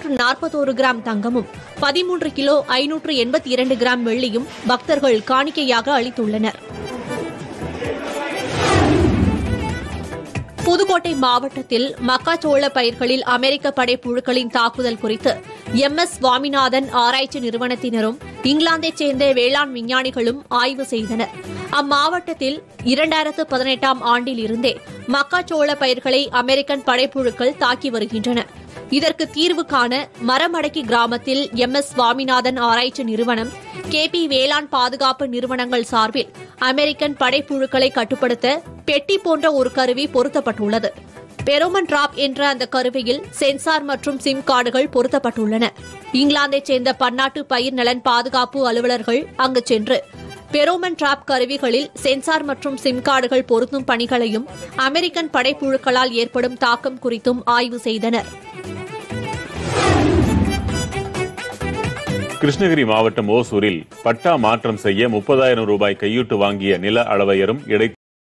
இருநூற்று நாற்பத்தோரு கிராம் தங்கமும் பதிமூன்று கிலோ ஐநூற்று எண்பத்தி இரண்டு கிராம் வெள்ளியும் பக்தர்கள் காணிக்கையாக அளித்துள்ளனர். புதுக்கோட்டை மாவட்டத்தில் மக்காச்சோள பயிர்களில் அமெரிக்க படைப்புழுக்களின் தாக்குதல் குறித்து எம் எஸ் சுவாமிநாதன் ஆராய்ச்சி நிறுவனத்தினரும் இங்கிலாந்தைச் சேர்ந்த வேளாண் விஞ்ஞானிகளும் ஆய்வு செய்தனர். அம்மாவட்டத்தில் இரண்டாயிரத்து பதினெட்டாம் ஆண்டில் இருந்தே மக்காச்சோள பயிர்களை அமெரிக்கன் படைப்புழுக்கள் தாக்கி வருகின்றன. இதற்கு தீர்வு காண மரமடக்கி கிராமத்தில் எம் எஸ் சுவாமிநாதன் ஆராய்ச்சி நிறுவனம் கே பி வேளாண் பாதுகாப்பு நிறுவனங்கள் சார்பில் அமெரிக்கன் படைப்புழுக்களை கட்டுப்படுத்த பெட்டி போன்ற ஒரு கருவி பொருத்தப்பட்டுள்ளது. பெரோமன் டிராப் என்ற அந்த கருவியில் சென்சார் மற்றும் சிம் கார்டுகள் பொருத்தப்பட்டுள்ளன. இங்கிலாந்தைச் சேர்ந்த பன்னாட்டு பயிர் நலன் பாதுகாப்பு அலுவலர்கள் அங்கு சென்று பெரோமன் டிராப் கருவிகளில் சென்சார் மற்றும் சிம் கார்டுகள் பொருத்தும் பணிகளையும் அமெரிக்கன் படைப்புழுக்களால் ஏற்படும் தாக்கம் குறித்தும் ஆய்வு செய்தனா் கிருஷ்ணகிரி மாவட்டம் ஓசூரில் பட்டா மாற்றம் செய்ய முப்பதாயிரம் ரூபாய் கையூட்டு வாங்கிய நில அளவையரும் இடை